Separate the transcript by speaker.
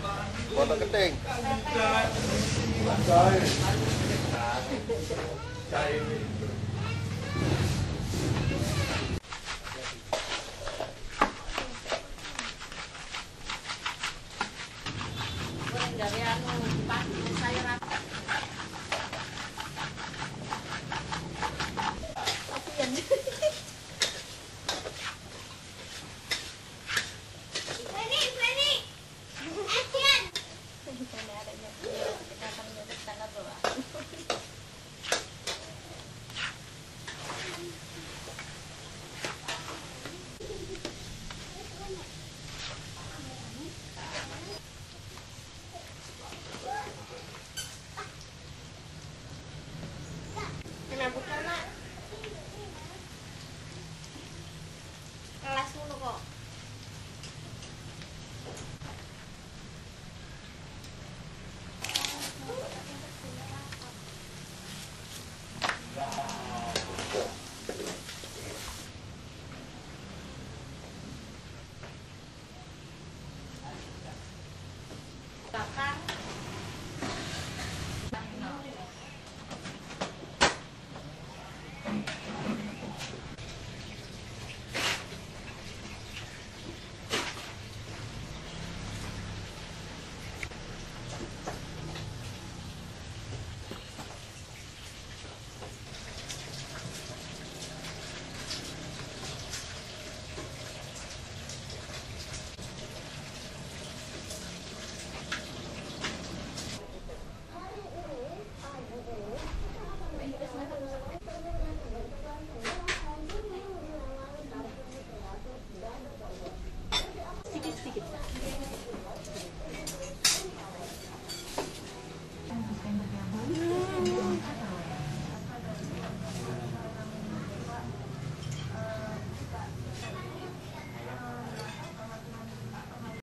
Speaker 1: Bapak keting.
Speaker 2: Dari anu, Pak, saya rata.
Speaker 3: Ready,